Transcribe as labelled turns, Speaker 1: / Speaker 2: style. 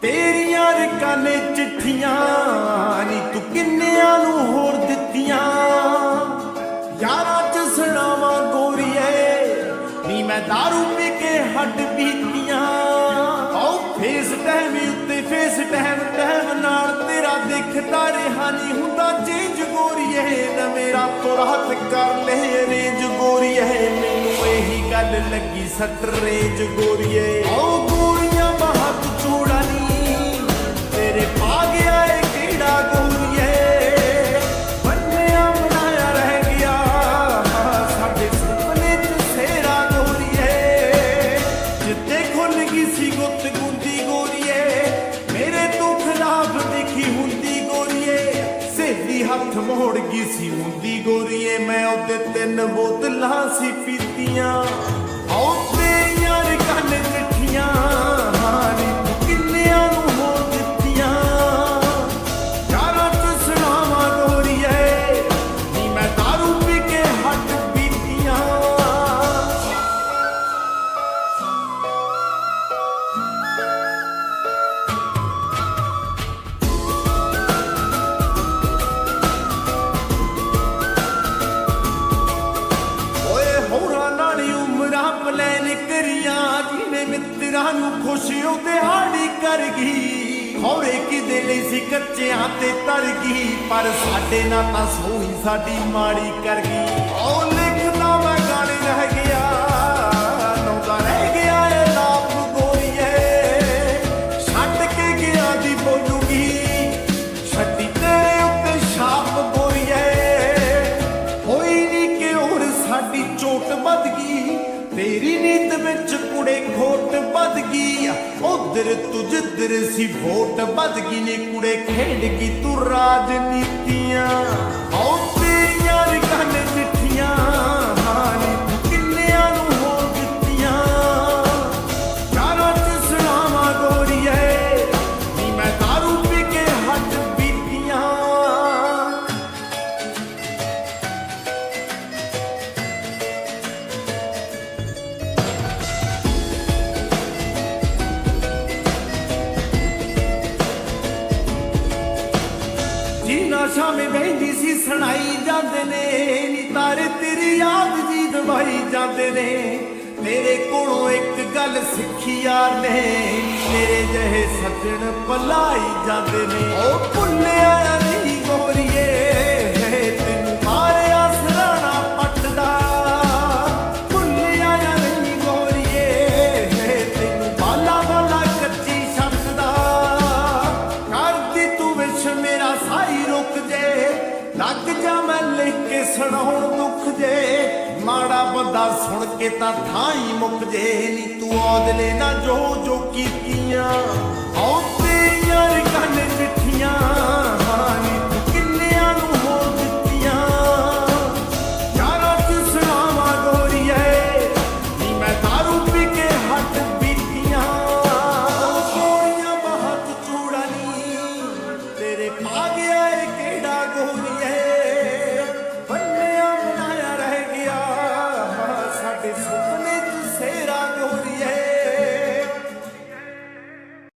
Speaker 1: ਤੇਰੀਆਂ ਰਕਾਂ ਚਿੱਠੀਆਂ ਨੀ ਤੂੰ ਕਿੰਨਿਆਂ ਨੂੰ ਹੋਰ ਦਿੱਤੀਆਂ। ਯਾਰਾਂ ਚ ਸੁਣਾਵਾਂ ਗੋਰੀਏ, ਨੀ ਮੈਂ दारू ਪੀ ਕੇ ਹੱਡ ਪੀਤੀਆਂ ਆਉ ਫੇਸ ਟਾਈਮ ਉੱਤੇ ਫੇਸ ਟਾਈਮ ਤੇਰਾ ਰਿਹਾ ਨਹੀਂ ਹੁੰਦਾ ਚੇਂਜ ਗੋਰੀਏ ਨਾ ਮੇਰਾ ਤੁਰ ਕਰ ਲੈ ਰੇਂਜ ਗੋਰੀਏ। ਮੈਨੂੰ ਇਹੀ ਗੱਲ ਲੱਗੀ ਸੱਟ ਰੇਂਜ ਗੋਰੀਏ। ਆਉ ਗੋਰੀਆਂ ਬਾਹਰ ਮੋੜ ਗਈ ਸੀ ਹੁੰਦੀ ਗੋਰੀਏ ਮੈਂ ਉਹਦੇ ਤਿੰਨ ਬੋਤਲਾਂ ਸੀ ਪੀਤੀਆਂ। ਕਰੀਆਂ ਜਿਹਨੇ ਮਿੱਤਰਾਂ ਨੂੰ ਖੁਸ਼ ਦਿਹਾੜੀ ਕਰ ਗਈ ਹੌਰੇ ਕਿਦੇ ਲਈ ਸੀ ਕੱਚਿਆਂ ਤੇ ਤਰ ਗਈ ਪਰ ਸਾਡੇ ਨਾਲ ਤਾਂ ਸੋਈ ਸਾਡੀ ਮਾੜੀ ਕਰ ਗਈ ਓ ਲਿਖਦਾ ਮੈਂ ਗਾਣੇ ਰਹਿ ਗਿਆ, ਨੌਦਾ ਰਹਿ ਗਿਆ ਏ, ਲਾਪ ਗੋਰੀਏ। ਛੱਡ ਕੇ ਗਿਆ ਦੀ ਬੋਲੂਗੀ, ਛੱਡੀ ਤੇਰੇ ਉੱਤੇ ਛਾਪ ਗੋਰੀਏ ਹੋਈ ਨਹੀਂ ਕਿ ਹੋਰ ਸਾਡੀ ਚੋਟ ਵੱਧ ਤੇਰੀ ਨੀਂਦ ਵਿੱਚ ਕੁੜੇ ਖੋਟ ਵੱਧ ਗਈ ਉਧਰ ਤੂੰ ਜਿੱਧਰ ਸੀ ਵੋਟ ਵੱਧ ਗਈ ਨੇ ਕੁੜੇ ਖੇਡ ਗਈ ਤੂੰ ਰਾਜਨੀਤੀਆਂ। ਆਉ ਤੇਰੀਆਂ ਰਿਕਨ ਸ਼ਾਮੇ ਬਹਿੰਦੀ ਸੀ, ਸੁਣਾਈ ਜਾਂਦੇ ਨੇ। ਨੀ ਤਾਰੇ ਤੇਰੀ ਯਾਦ ਜੀ ਦਵਾਈ ਜਾਂਦੇ ਨੇ। ਮੇਰੇ ਕੋਲੋਂ ਇੱਕ ਗੱਲ ਸਿੱਖੀ ਯਾਰ ਨੇ। ਮੇਰੇ ਜਿਹੇ ਸੱਜਣ ਪਲਾਈ ਜਾਂਦੇ ਨੇ। ਉਹ ਭੁੱਲਿਆ ਨਹੀਂ ਗੋਰੀਏ। ਮਾੜਾ ਸੁਣ ਕੇ ਤਾਂ ਥਾਂ ਹੀ ਮੁੱਕ ਜੇ ਨੀ। ਤੂੰ ਔਦਲੇ ਨਾ ਜੋ ਜੋ ਕੀਤੀਆਂ।